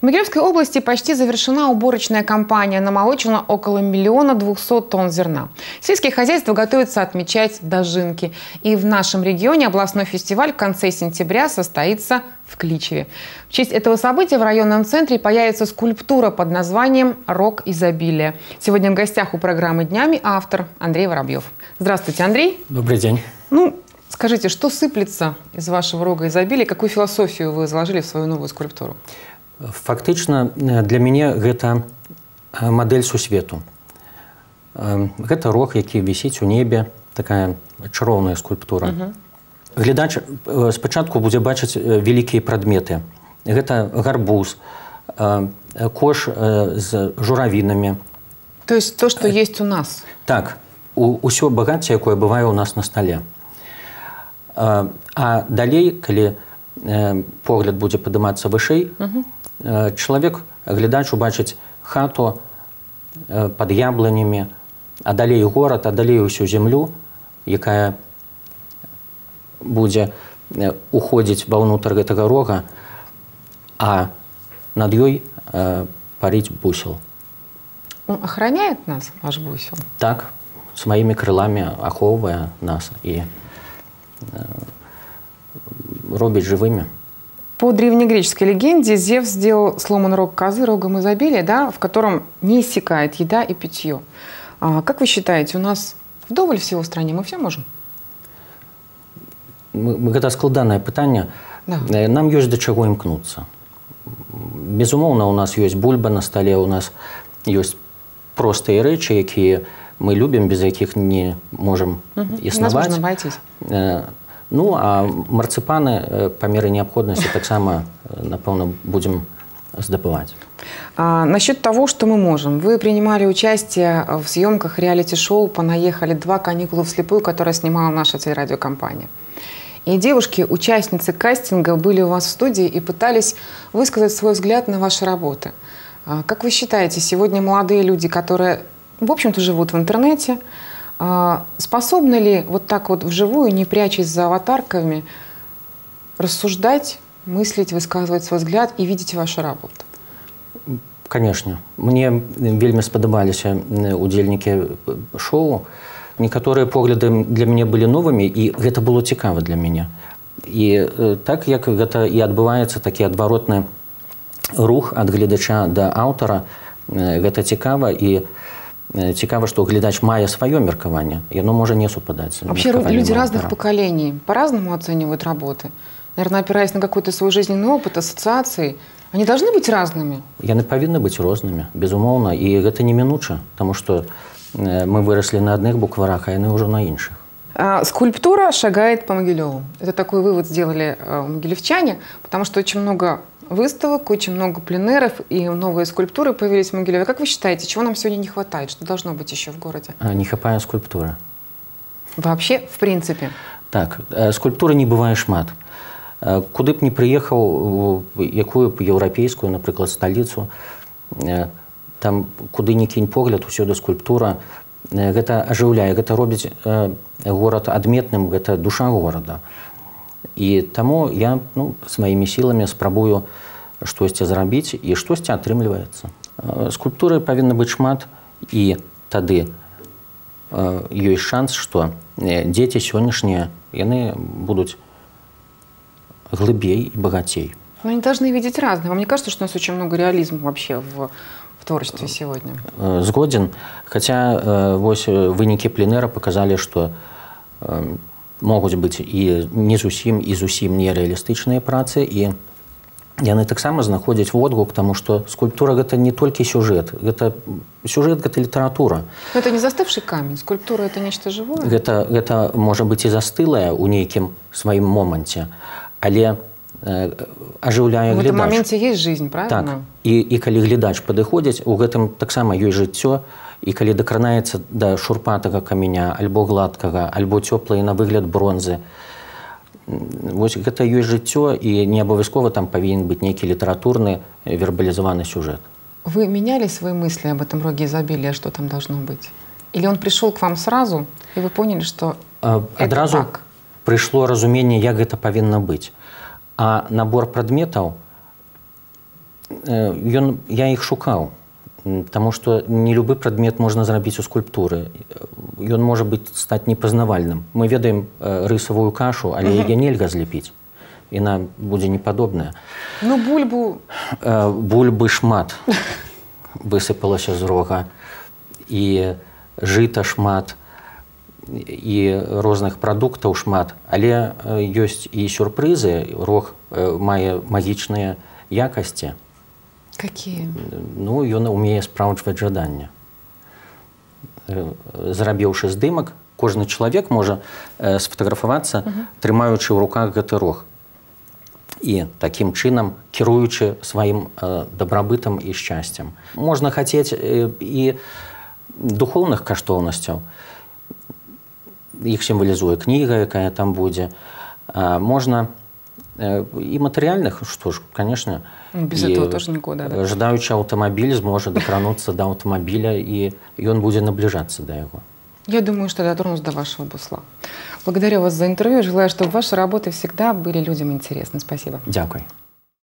В Могилевской области почти завершена уборочная кампания. Намолочено около миллиона двухсот тонн зерна. Сельские хозяйства готовятся отмечать дожинки. И в нашем регионе областной фестиваль в конце сентября состоится в Кличеве. В честь этого события в районном центре появится скульптура под названием «Рок изобилия». Сегодня в гостях у программы «Днями» автор Андрей Воробьев. Здравствуйте, Андрей. Добрый день. Ну, скажите, что сыплется из вашего рога изобилия? Какую философию вы заложили в свою новую скульптуру? Фактычна для мяне гэта мадэль сусвету. Гэта рог, які вісіць у небе, такая чароўная скульптура. Угу. Глядач спачатку будзе бачыць вялікія прадметы. Гэта гарбуз, кош з журавінамі. То есть то, что есть у нас. Так, ўсё багацце, якое бывае ў нас на стале. А далей, калі погляд будзе падымацца вышэй, угу чалавек глядач убачыць хату под яблынямі а далей горад а далей усю зямлю якая будзе уходзіць ва ўнутр гэтага рога а над ёй парыць бусел Он охраняет нас ваш бусел так сваімі крыламі ахоўвае нас і робіць жывымі По древнегреческой легенде Зевс сделал сломан рог козы рогом изобилия, да, в котором не иссякает еда и питье. А как вы считаете, у нас вдоволь всего в стране, мы все можем? Гэта складанае пытанне. Да. Э, нам ёсць да чаго імкнуцца. Безумоўна, у нас ёсць бульба на стале, у нас ёсць простыя рэчы, якія мы любім, без якіх не можам існаваць. Ну а марцыпаны па меры неабходнасці таксама напэўна будем здабываць. А, насчет того, что мы можем. Вы принимали участие в съемках реалити-шоу «Понаехали два каникулы вслепую», которое снимала наша телерадиокомпания. И девушки, участницы кастинга, были у вас в студии и пытались высказать свой взгляд на ваши работы. А, как вы считаете, сегодня молодые люди, которые, в общем-то, живут в интернете, а способны ли вот так вот вживую, не прячась за аватарками, рассуждать, мыслить, высказывать свой взгляд и видеть вашу работу? Конечно. Мне вельмі спадабаліся удзельнікі шоу. Некаторыя погляды для мяне былі новымі і гэта было цікава для мяне. І так як гэта і адбываецца такі адваротны рух ад гледача да аўтара, гэта цікава і цікава што глядач мае сваё меркаванне яно можа не супадаць вообще люди разных поколений по-разному оценивают работы наверное опираясь на какой-то свой жизненный опыт ассоциации они должны быть разными яны павінны быць рознымі безумоўна і гэта немінуча тому что мы выросли на адных букварах а яны ўжо на іншых скульптура шагает по могилеву это такой вывод сделали могилевчане потому что очень много выставок, очень много пленеров и новые скульптуры появились в Могилеве. Как вы считаете, чего нам сегодня не хватает? Что должно быть еще в городе? А, не хапае скульптуры. Вообще, в принципе? Так, э, скульптуры не бывае шмат. Э, куды б не прыехаў якую б еўрапейскую, напрыклад, сталіцу, э, там куды не кінь погляд, усюды скульптура, гэта ажыўляе, гэта робіць горад адметным, гэта душа горада. І таму я ну, сваімі сіламі спрабую штосьці зрабіць і штосьці атрымліваецца. Скульптуры павінна быць шмат і тады ёсць шанс, што дзеці сённяшнія яны будуць глыбей и богатей. Но они должны видеть разное. Вам не кажется, что у нас очень много реализма вообще в, в творчестве сегодня? Сгоден. Хотя вось вынікі пленера показали, что могуць быць і не зусім і зусім нерэалістычныя працы і яны таксама знаходзяць водгук тому что скульптура гэта не толькі сюжэт гэта сюжэт гэта літаратура это не застывшы камень скульптура это нешта жывое гэта гэта можа быць і застылая ў нейкім сваім моманце але э, ажыўляе моменте есть жизнь правильно? Так. і, і калі глядач падыходзіць у гэтым таксама ёсць жыццё і калі дакранаецца да шурпатага каменя альбо гладкага альбо цёплай на выгляд бронзы вось гэта ёсць жыццё і не абавязкова там павінен быць нейкі літаратурны вербалізаваны сюжэт вы меняли свои мысли об этом роге изобилия что там должно быть или он пришел к вам сразу и вы поняли что адразу прыйшло разуменне як гэта павінна быць а набор прадметаў ён я іх шукаў Таму што не любы прадмет можна зрабіць у скульптуры. Ён можа быць стаць непазнавальным. Мы ведаем рысавую кашу, але яе нельга злепіць. Яна будзе непадобная. Ну бульбу бульбы шмат высыпалася з рога і жыта шмат і розных прадуктаў шмат, але ёсць і сюрпрызы, рог мае магічныя якасці. Какие? Ну, ён умее спраўджваць жаданне. Зрабіўшы здымак, кожны чалавек можа сфатаграфавацца, трымаючы ў руках гэты рог. І такім чынам кіруючы сваім дабрабытам і шчасцем. Можна хацець і духоўных каштоўнасцяў. Іх сімвалізуе кніга, якая там будзе. Можна і матэрыяльных, што ж, канешне, без і этого тоже никуда. Да? Ждаючы аўтамабіль зможа дакрануцца да аўтамабіля і ён будзе набліжацца да яго. Я думаю, что дотронусь до вашего бусла. Благодарю вас за интервью. Желаю, чтобы ваши работы всегда были людям интересны. Спасибо. Дякую.